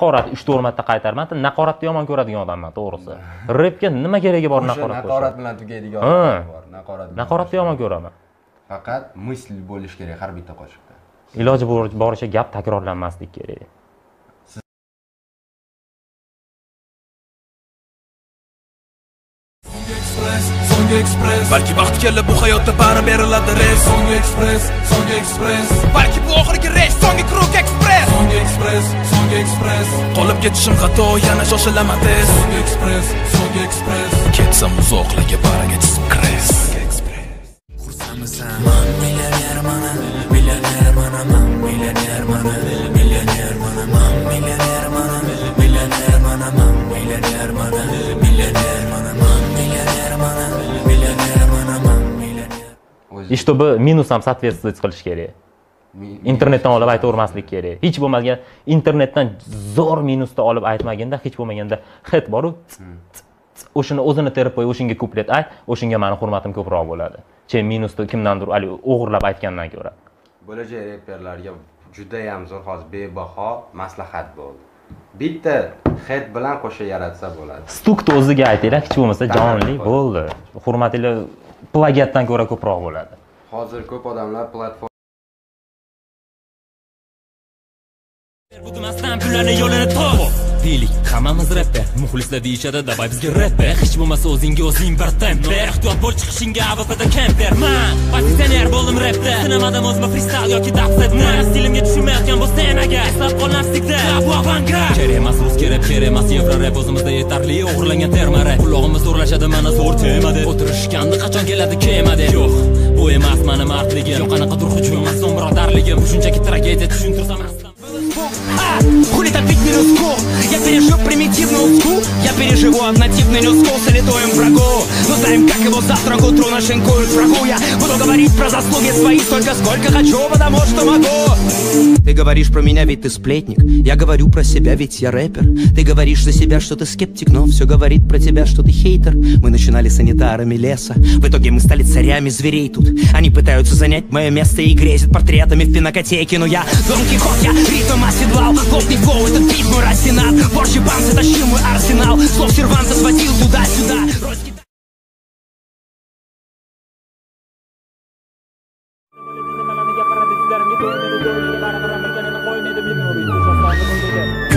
naqorat uch to'rt marta qaytarman naqoratni yomon ko'radigan odamman to'g'risi. Repga nima keragi bor naqorat naqorat bilan tugaydigan odamlar bor naqorat naqoratni yomon ko'raman. Faqat мысль bo'lishi kerak har bitta qo'shiqda. Iloji bor- boricha gap takrorlanmasligi kerak So'nggi ekspress balki vaqt kelib bu hayotda bari beriladi res. So'nggi ekspress so'nggi ekspress balki bu oxirgi reys so'nggi kruk ekspress So'nggi ekspress so'nggi ekspress qolib ketishim xato yana shoshilaman tez. So'nggi ekspress so'nggi ekspress ketsam uzoqlarga baragachisim kres xursandmisan? Man millioner mana millioner mana man millioner mana millioner mana man millioner mana millioner mana man millioner mana millioner и чтобы minus ham соответствовать qilish kerak internetdan olib aytavermaslik kerak hech bo'lmagan internetdan zo'r minusda olib aytmaganda hech bo'lmaganda hit boru o'shani o'zini terib qo'yib o'shanga kuplet ayt o'shanga mani hurmatim ko'proq bo'ladi. Chem minusni kimdandir haligi o'g'irlab aytgandan ko'ra. Bo'lajak reperlarga judayam zo'r hozir bebaho maslahat bo'ldi. Bitta head bilan qo'shiq yaratsa bo'ladi. Stukni o'ziga aytinglar hech bo'lmasa jonli bo'ldi. Hurmatinglar plagiatdan ko'ra ko'proq bo'ladi hozir ko'p odamlar platforma butunmasdan pullarni yo'lini top. Deylik hammamiz rapper muxlislar deyishadi davay bizga rapper hech bo'lmasa o'zingga o'zing bir temper ehtiyot bo'l chiqishingga avpda kemper man pozitsioner bo'ldim rapda sinamadim o'zimni fristal yoki dubstepni stilimga tushmayotgan bu agar. Eslab qol nafsingda bu avangard kerak emas rus rap kerak emas. Yevro rap o'zimizda yetarli. O'g'irlangan terma rap. Qulog'imiz o'rlashadi mana zo'r tema deb. O'tirishganda qachon keladi kema deb. Yo'q. Bu emas mani mardligim yo'q qanaqadir hujum emas so'ng birodarligim bu shunchaki tragediya tushuntirsam А, хули топить минус кул Я пережил примитивную узку Я переживу однотипный нюскул с врагу знаем, как его завтра к утру нашинкуют врагу Я буду говорить про заслуги свои столько, сколько хочу, потому что могу. Ты говоришь про меня, ведь ты сплетник. Я говорю про себя, ведь я рэпер. Ты говоришь за себя, что ты скептик Но все говорит про тебя, что ты хейтер. Мы начинали санитарами леса. В итоге мы стали царями зверей тут. Они пытаются занять мое место и грезят портретами в пинокотеке. Но я Дон Кихот, я ритм оседлал. Плотный флоу, этот бит мой рафинат Борщ и панцы тащил мой арсенал. Слов серванта сводил туда-сюда neydi bilmiyorum.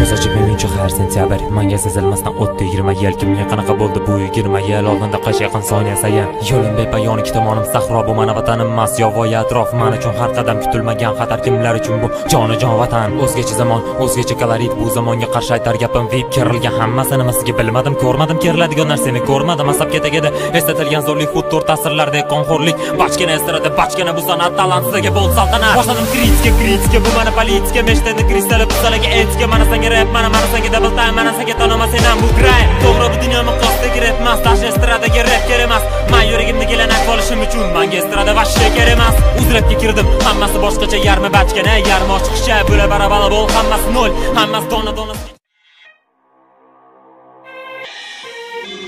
Ko'z ochib yumguncha har sentyabr manga sezilmasdan o'tdi yigirma yil. Kimga qanaqa bo'ldi bu yigirma yil? Oldinda qo'sh yaqin soniya sayin. Yo'lim bepayon ikki tomonim sahro bu mana vatanim emas yovvoyi atrof. Man uchun har qadam kutilmagan xatar kimlar uchun bu jonajon vatan? O'zgacha zamon o'zgacha kolorit bu zamonga qarshi aytar gapim vip kerilgan. Hammasi nimasiga bilmadim ko'rmadim. Keriladigan narsani ko'rmadim. Asabga tegadi. Eslatilgan zo'rlik xuddi to'rt asrlardek qonxo'rlik. Bachkana estrada bachkana bu san'at talantsizlarga bo'l saltanat. Boshladim kritika kritika bu mana politika meshtani kristali pusalaga etika mana sanga rap mana mana senga double time mana senga tanoma sen ham bu grind. To'g'ri bu dunyo miqyosidagi rap emas tashqi estradaga rap kerak emas. Man yuragimni gelanak olishim uchun manga estrada vashshe kerak emas. Uzrapga kirdim hammasi boshqacha yarmi bachkana yarmi ochiqcha bo'la baravala bo'l hammasi nol. Hammasi dona dona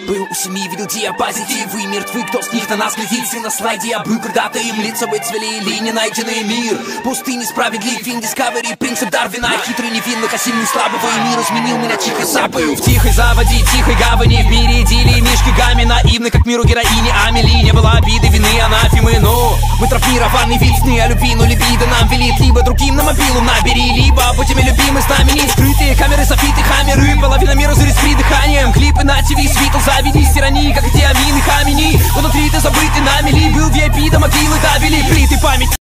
Был у семи, видел диапозитив Вы мертвы, кто с них на нас глядит? Все на слайде, я был когда-то им лица выцвели Или не найденный мир. Пустыни справедлив, фильм Discovery Принцип Дарвина, хитрый невинных, а сильный слабого. И мир изменил меня тихой сапою В тихой заводе, тихой гавани. В мире идиллии, мишки гамми Наивны, как миру героини. Амели Не было обиды, вины, анафемы. Но мы травмированный вид сны о любви. Но либидо нам велит Либо другим на мобилу набери Либо будь ими любимы. С не скрытые Камеры, софиты, хаммеры. Половина мира зрит с придыханием ТВ, свитл, завелись Тирании, как эти амины, хамини. Внутри ты забытый нами ли Был VIP до могилы, давили Плиты память